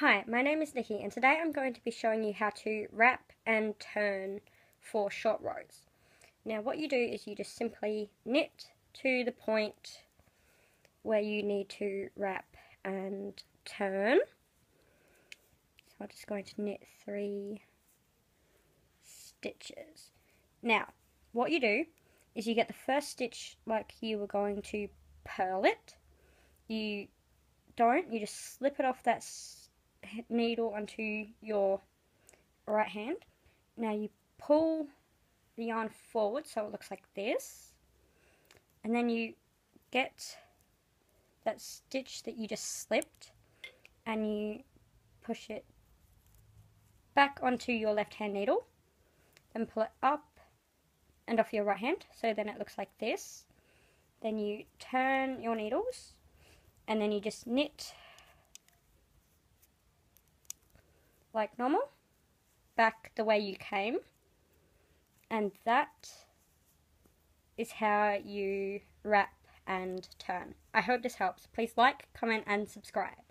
Hi, my name is Nikki and today I'm going to be showing you how to wrap and turn for short rows. Now what you do is you just simply knit to the point where you need to wrap and turn. So I'm just going to knit three stitches. Now what you do is you get the first stitch like you were going to purl it. You don't, you just slip it off that needle onto your right hand. Now you pull the yarn forward so it looks like this. And then you get that stitch that you just slipped and you push it back onto your left hand needle. Then pull it up and off your right hand. So then it looks like this. Then you turn your needles and then you just knit like normal, back the way you came, and that is how you wrap and turn. I hope this helps. Please like, comment and subscribe.